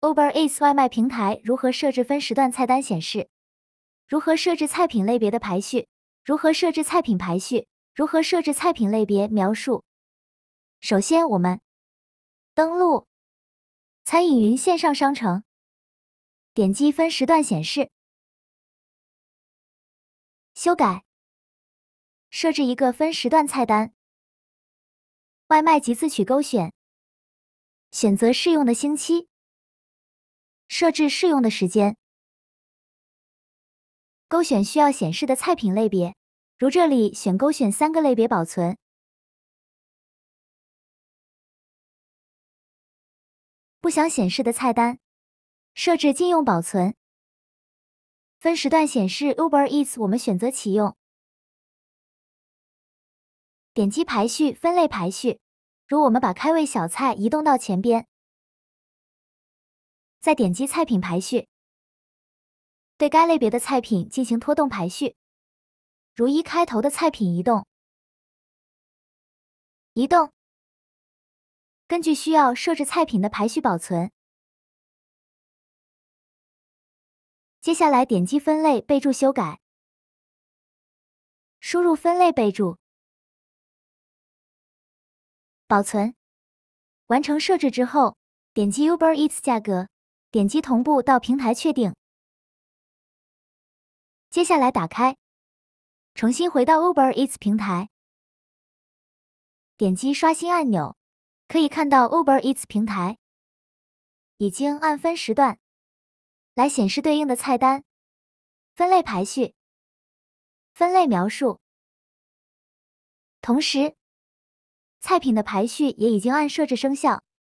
Uber Eats 外卖平台如何设置分时段菜单显示？如何设置菜品类别的排序？如何设置菜品排序？如何设置菜品类别描述？首先，我们登录餐饮云线上商城，点击分时段显示，修改，设置一个分时段菜单，外卖及自取勾选，选择适用的星期，设置适用的时间，勾选需要显示的菜品类别，如这里选勾选三个类别保存。不想显示的菜单，设置禁用保存。分时段显示 Uber Eats，我们选择启用。点击排序分类排序，如我们把开胃小菜移动到前边，再点击菜品排序，对该类别的菜品进行拖动排序，如一开头的菜品移动，移动。根据需要设置菜品的排序保存。接下来点击分类备注修改，输入分类备注，保存。完成设置之后，点击 Uber Eats 价格，点击同步到平台确定。接下来打开，重新回到 Uber Eats 平台，点击刷新按钮。可以看到 Uber Eats 平台已经按分时段来显示对应的菜单，分类排序，分类描述，同时菜品的排序也已经按设置生效。